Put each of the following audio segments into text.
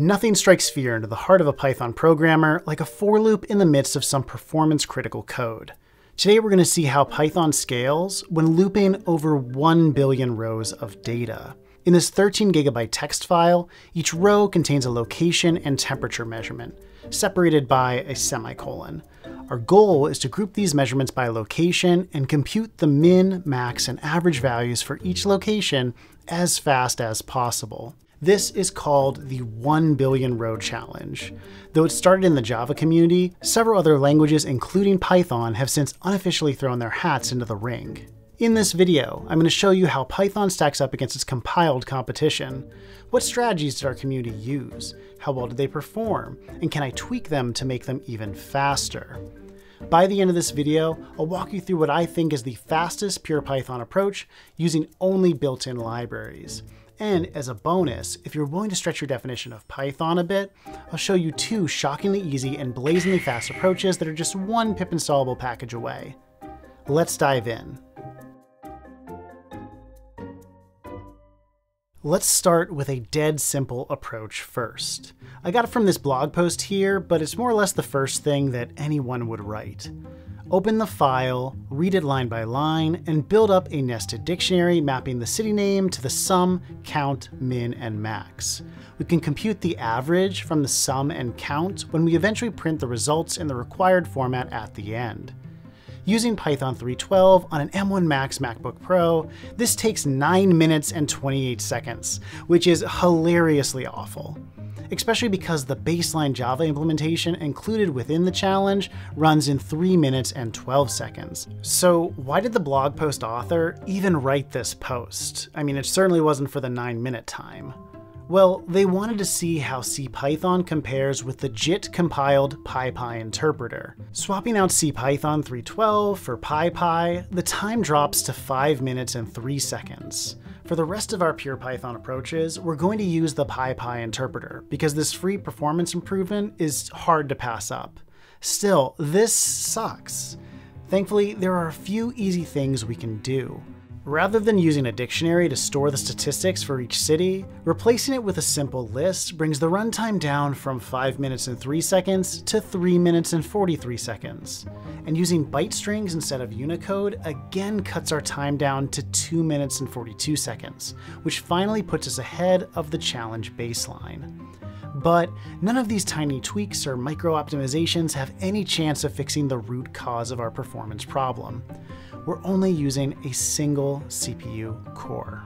Nothing strikes fear into the heart of a Python programmer like a for loop in the midst of some performance critical code. Today we're going to see how Python scales when looping over 1 billion rows of data. In this 13 gigabyte text file, each row contains a location and temperature measurement, separated by a semicolon. Our goal is to group these measurements by location and compute the min, max, and average values for each location as fast as possible. This is called the 1 billion row challenge. Though it started in the Java community, several other languages, including Python, have since unofficially thrown their hats into the ring. In this video, I'm going to show you how Python stacks up against its compiled competition. What strategies did our community use? How well did they perform? And can I tweak them to make them even faster? By the end of this video, I'll walk you through what I think is the fastest pure Python approach using only built-in libraries. And as a bonus, if you're willing to stretch your definition of Python a bit, I'll show you two shockingly easy and blazingly fast approaches that are just one pip installable package away. Let's dive in. Let's start with a dead simple approach first. I got it from this blog post here, but it's more or less the first thing that anyone would write. Open the file, read it line by line, and build up a nested dictionary mapping the city name to the sum, count, min, and max. We can compute the average from the sum and count when we eventually print the results in the required format at the end. Using Python 3.12 on an M1 Max MacBook Pro, this takes 9 minutes and 28 seconds, which is hilariously awful especially because the baseline Java implementation included within the challenge runs in 3 minutes and 12 seconds. So why did the blog post author even write this post? I mean, it certainly wasn't for the 9 minute time. Well, they wanted to see how CPython compares with the JIT compiled PyPy interpreter. Swapping out CPython 3.12 for PyPy, the time drops to 5 minutes and 3 seconds. For the rest of our pure Python approaches, we're going to use the PyPy interpreter because this free performance improvement is hard to pass up. Still, this sucks. Thankfully, there are a few easy things we can do. Rather than using a dictionary to store the statistics for each city, replacing it with a simple list brings the runtime down from 5 minutes and 3 seconds to 3 minutes and 43 seconds. And using byte strings instead of Unicode again cuts our time down to 2 minutes and 42 seconds, which finally puts us ahead of the challenge baseline. But none of these tiny tweaks or micro optimizations have any chance of fixing the root cause of our performance problem we're only using a single CPU core.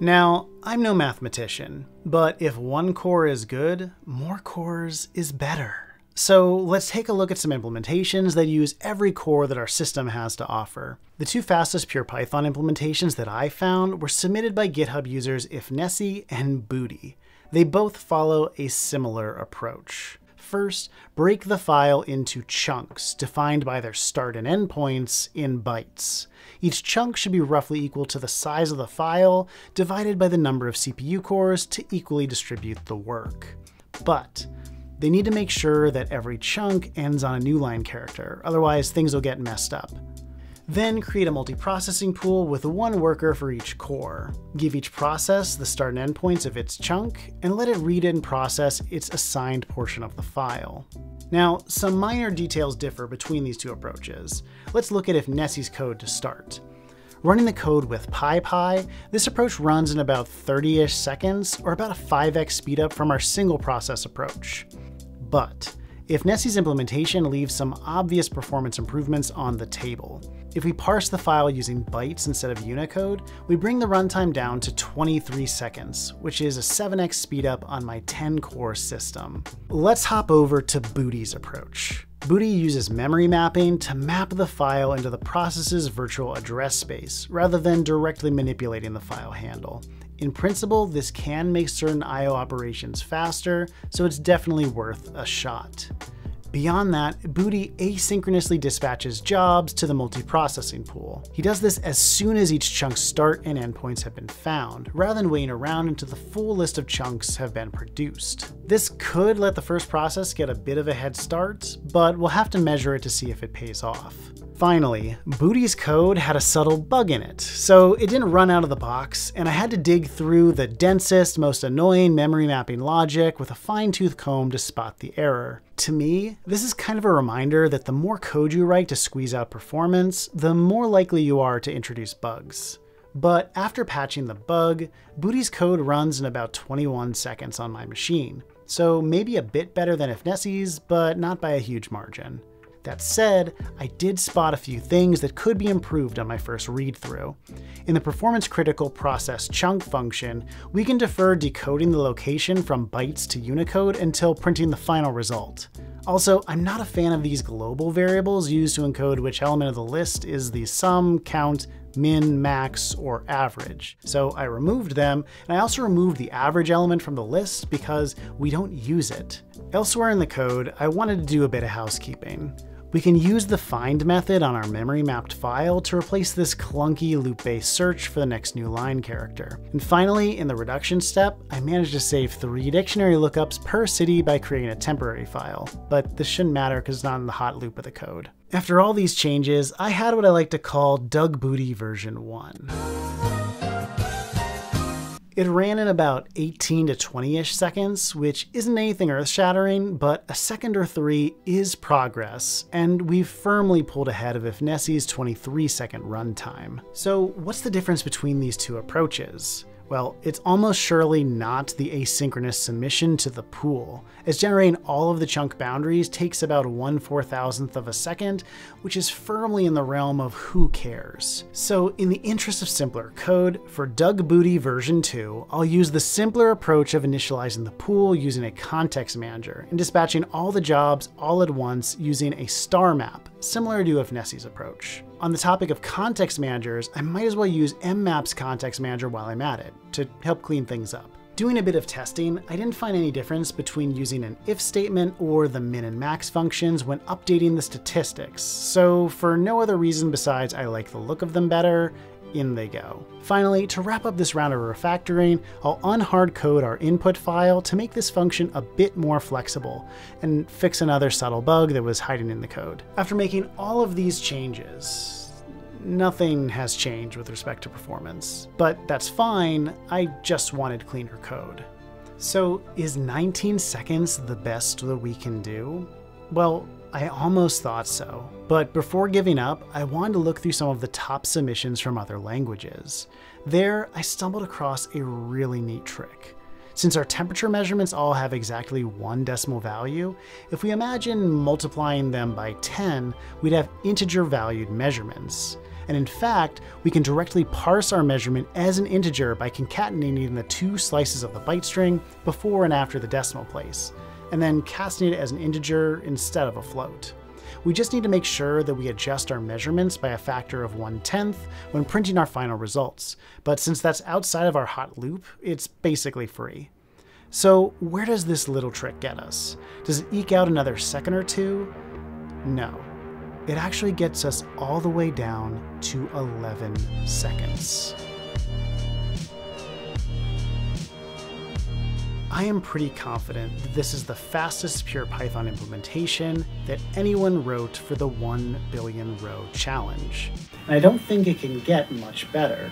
Now, I'm no mathematician, but if one core is good, more cores is better. So let's take a look at some implementations that use every core that our system has to offer. The two fastest pure Python implementations that I found were submitted by GitHub users ifnesi and Booty. They both follow a similar approach. First, break the file into chunks, defined by their start and end points in bytes. Each chunk should be roughly equal to the size of the file, divided by the number of CPU cores to equally distribute the work. But they need to make sure that every chunk ends on a new line character, otherwise things will get messed up. Then create a multiprocessing pool with one worker for each core. Give each process the start and end points of its chunk, and let it read and process its assigned portion of the file. Now, some minor details differ between these two approaches. Let's look at ifnesi's code to start. Running the code with PyPy, this approach runs in about 30-ish seconds, or about a 5x speedup from our single process approach. But ifnesi's implementation leaves some obvious performance improvements on the table. If we parse the file using bytes instead of Unicode, we bring the runtime down to 23 seconds, which is a 7x speedup on my 10-core system. Let's hop over to Booty's approach. Booty uses memory mapping to map the file into the process's virtual address space, rather than directly manipulating the file handle. In principle, this can make certain I.O. operations faster, so it's definitely worth a shot. Beyond that, Booty asynchronously dispatches jobs to the multiprocessing pool. He does this as soon as each chunk's start and endpoints have been found, rather than waiting around until the full list of chunks have been produced. This could let the first process get a bit of a head start, but we'll have to measure it to see if it pays off. Finally, Booty's code had a subtle bug in it, so it didn't run out of the box, and I had to dig through the densest, most annoying memory mapping logic with a fine-tooth comb to spot the error. To me, this is kind of a reminder that the more code you write to squeeze out performance, the more likely you are to introduce bugs. But after patching the bug, Booty's code runs in about 21 seconds on my machine, so maybe a bit better than ifnesi's, but not by a huge margin. That said, I did spot a few things that could be improved on my first read through. In the performance critical process chunk function, we can defer decoding the location from bytes to Unicode until printing the final result. Also, I'm not a fan of these global variables used to encode which element of the list is the sum, count, min, max, or average. So I removed them, and I also removed the average element from the list because we don't use it. Elsewhere in the code, I wanted to do a bit of housekeeping. We can use the find method on our memory mapped file to replace this clunky loop-based search for the next new line character. And finally, in the reduction step, I managed to save three dictionary lookups per city by creating a temporary file, but this shouldn't matter because it's not in the hot loop of the code. After all these changes, I had what I like to call Doug Booty version 1. It ran in about 18 to 20-ish seconds, which isn't anything earth-shattering, but a second or three is progress, and we've firmly pulled ahead of ifnesi's 23-second runtime. So what's the difference between these two approaches? Well, it's almost surely not the asynchronous submission to the pool, as generating all of the chunk boundaries takes about 1 4 thousandth of a second, which is firmly in the realm of who cares. So in the interest of simpler code, for Doug Booty version 2, I'll use the simpler approach of initializing the pool using a context manager and dispatching all the jobs all at once using a star map, similar to ifnesi's approach. On the topic of context managers, I might as well use mmap's context manager while I'm at it, to help clean things up. Doing a bit of testing, I didn't find any difference between using an if statement or the min and max functions when updating the statistics, so for no other reason besides I like the look of them better, in they go. Finally, to wrap up this round of refactoring, I'll unhard code our input file to make this function a bit more flexible, and fix another subtle bug that was hiding in the code. After making all of these changes, nothing has changed with respect to performance. But that's fine, I just wanted cleaner code. So is 19 seconds the best that we can do? Well, I almost thought so, but before giving up, I wanted to look through some of the top submissions from other languages. There, I stumbled across a really neat trick. Since our temperature measurements all have exactly one decimal value, if we imagine multiplying them by 10, we'd have integer valued measurements. And in fact, we can directly parse our measurement as an integer by concatenating the two slices of the byte string before and after the decimal place and then casting it as an integer instead of a float. We just need to make sure that we adjust our measurements by a factor of 1 tenth when printing our final results, but since that's outside of our hot loop, it's basically free. So where does this little trick get us? Does it eke out another second or two? No. It actually gets us all the way down to 11 seconds. I am pretty confident that this is the fastest pure Python implementation that anyone wrote for the 1 billion row challenge. And I don't think it can get much better.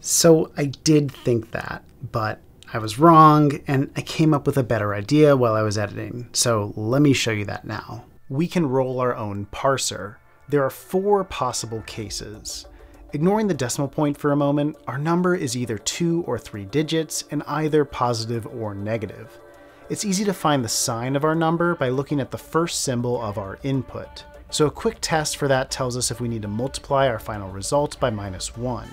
So I did think that, but I was wrong and I came up with a better idea while I was editing. So let me show you that now. We can roll our own parser. There are four possible cases. Ignoring the decimal point for a moment, our number is either two or three digits and either positive or negative. It's easy to find the sign of our number by looking at the first symbol of our input. So a quick test for that tells us if we need to multiply our final result by minus one.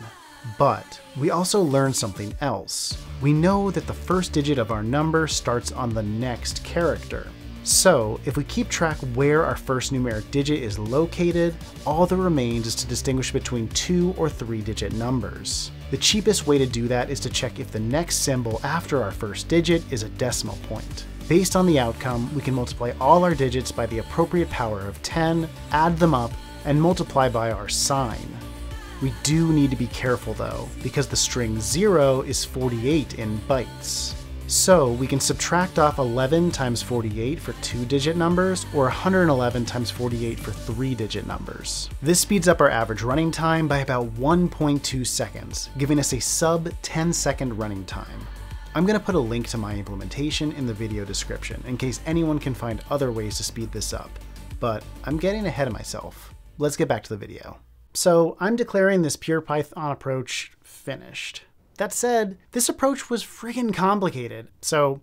But we also learn something else. We know that the first digit of our number starts on the next character. So if we keep track where our first numeric digit is located, all that remains is to distinguish between two or three digit numbers. The cheapest way to do that is to check if the next symbol after our first digit is a decimal point. Based on the outcome, we can multiply all our digits by the appropriate power of 10, add them up, and multiply by our sign. We do need to be careful though, because the string 0 is 48 in bytes. So we can subtract off 11 times 48 for two digit numbers or 111 times 48 for three digit numbers. This speeds up our average running time by about 1.2 seconds, giving us a sub 10 second running time. I'm going to put a link to my implementation in the video description in case anyone can find other ways to speed this up, but I'm getting ahead of myself. Let's get back to the video. So I'm declaring this pure Python approach finished. That said, this approach was friggin' complicated. So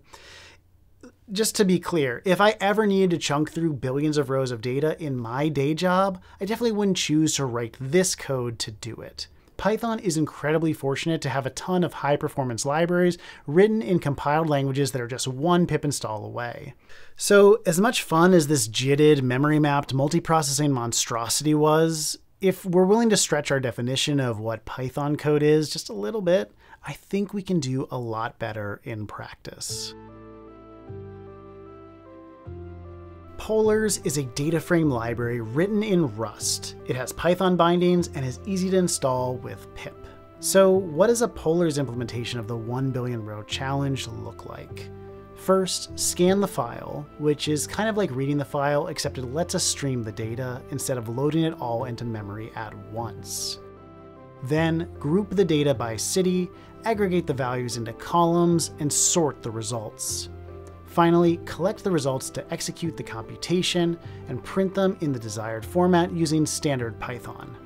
just to be clear, if I ever needed to chunk through billions of rows of data in my day job, I definitely wouldn't choose to write this code to do it. Python is incredibly fortunate to have a ton of high performance libraries written in compiled languages that are just one pip install away. So, as much fun as this JITted, memory mapped, multiprocessing monstrosity was, if we're willing to stretch our definition of what Python code is just a little bit, I think we can do a lot better in practice. Polars is a data frame library written in Rust. It has Python bindings and is easy to install with pip. So what does a Polars implementation of the 1 billion row challenge look like? First, scan the file, which is kind of like reading the file except it lets us stream the data instead of loading it all into memory at once. Then, group the data by city, aggregate the values into columns, and sort the results. Finally, collect the results to execute the computation and print them in the desired format using standard Python.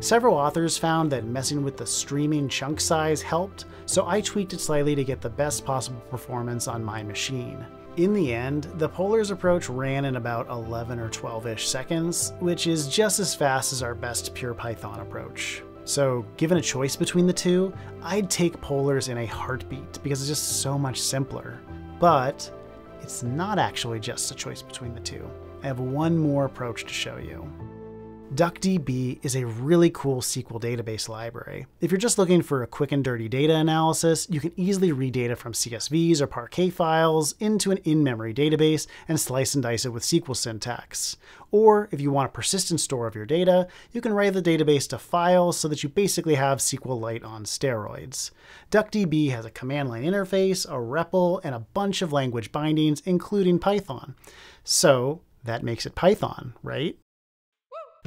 Several authors found that messing with the streaming chunk size helped, so I tweaked it slightly to get the best possible performance on my machine. In the end, the Polars approach ran in about 11 or 12-ish seconds, which is just as fast as our best pure Python approach. So, given a choice between the two, I'd take Polars in a heartbeat because it's just so much simpler. But it's not actually just a choice between the two. I have one more approach to show you. DuckDB is a really cool SQL database library. If you're just looking for a quick and dirty data analysis, you can easily read data from CSVs or Parquet files into an in-memory database and slice and dice it with SQL syntax. Or if you want a persistent store of your data, you can write the database to files so that you basically have SQLite on steroids. DuckDB has a command line interface, a REPL, and a bunch of language bindings, including Python. So that makes it Python, right?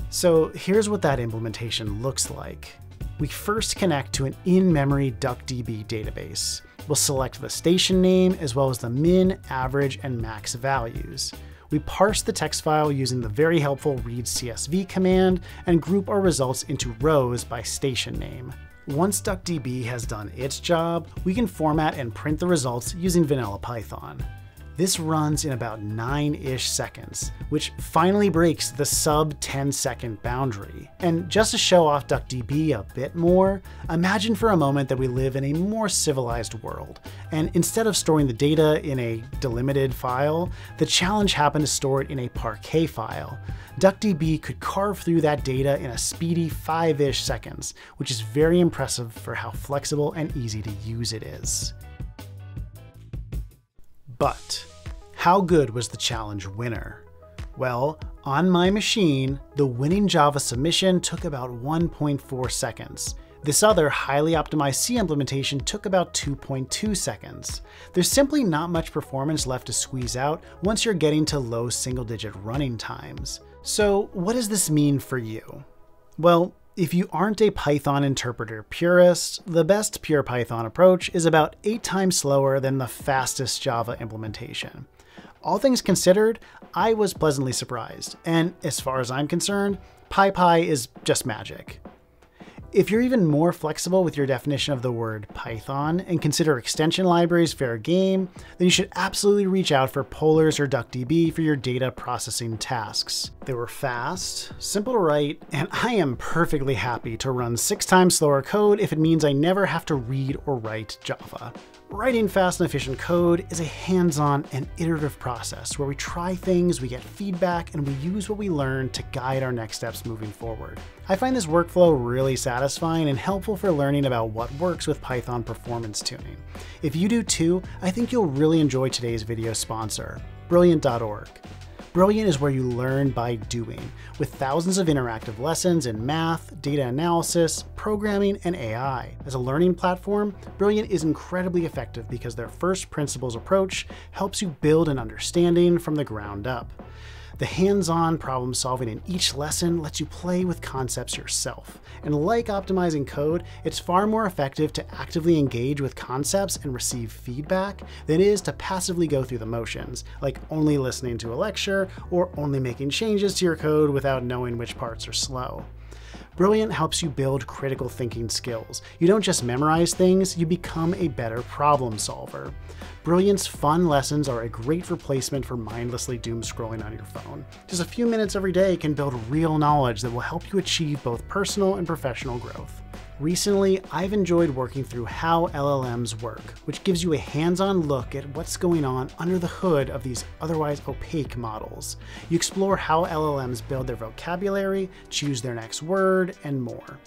So here's what that implementation looks like. We first connect to an in-memory DuckDB database. We'll select the station name as well as the min, average, and max values. We parse the text file using the very helpful read CSV command and group our results into rows by station name. Once DuckDB has done its job, we can format and print the results using vanilla Python. This runs in about 9-ish seconds, which finally breaks the sub 10 second boundary. And just to show off DuckDB a bit more, imagine for a moment that we live in a more civilized world, and instead of storing the data in a delimited file, the challenge happened to store it in a Parquet file. DuckDB could carve through that data in a speedy 5-ish seconds, which is very impressive for how flexible and easy to use it is. But how good was the challenge winner? Well, on my machine, the winning Java submission took about 1.4 seconds. This other highly optimized C implementation took about 2.2 seconds. There's simply not much performance left to squeeze out once you're getting to low single digit running times. So what does this mean for you? Well, if you aren't a Python interpreter purist, the best pure Python approach is about 8 times slower than the fastest Java implementation. All things considered, I was pleasantly surprised, and as far as I'm concerned, PyPy is just magic. If you're even more flexible with your definition of the word Python and consider extension libraries fair game, then you should absolutely reach out for Polars or DuckDB for your data processing tasks. They were fast, simple to write, and I am perfectly happy to run six times slower code if it means I never have to read or write Java. Writing fast and efficient code is a hands-on and iterative process where we try things, we get feedback, and we use what we learn to guide our next steps moving forward. I find this workflow really satisfying and helpful for learning about what works with Python performance tuning. If you do too, I think you'll really enjoy today's video sponsor, Brilliant.org. Brilliant is where you learn by doing, with thousands of interactive lessons in math, data analysis, programming, and AI. As a learning platform, Brilliant is incredibly effective because their first principles approach helps you build an understanding from the ground up. The hands-on problem solving in each lesson lets you play with concepts yourself. And like optimizing code, it's far more effective to actively engage with concepts and receive feedback than it is to passively go through the motions, like only listening to a lecture or only making changes to your code without knowing which parts are slow. Brilliant helps you build critical thinking skills. You don't just memorize things, you become a better problem solver. Brilliant's fun lessons are a great replacement for mindlessly doom scrolling on your phone. Just a few minutes every day can build real knowledge that will help you achieve both personal and professional growth. Recently, I've enjoyed working through how LLMs work, which gives you a hands-on look at what's going on under the hood of these otherwise opaque models. You explore how LLMs build their vocabulary, choose their next word, and more.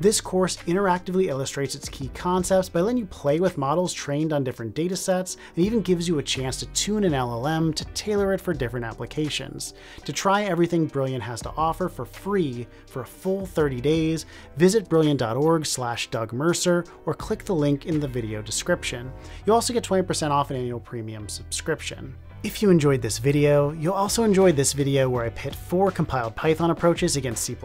This course interactively illustrates its key concepts by letting you play with models trained on different datasets and even gives you a chance to tune an LLM to tailor it for different applications. To try everything Brilliant has to offer for free for a full 30 days, visit brilliant.org slash Doug Mercer or click the link in the video description. You'll also get 20% off an annual premium subscription. If you enjoyed this video, you'll also enjoy this video where I pit four compiled Python approaches against C++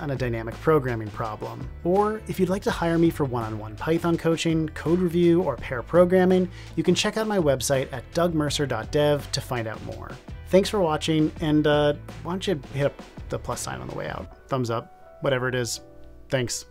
on a dynamic programming problem. Or if you'd like to hire me for one-on-one -on -one Python coaching, code review, or pair programming, you can check out my website at dougmercer.dev to find out more. Thanks for watching, and uh, why don't you hit up the plus sign on the way out? Thumbs up, whatever it is. Thanks.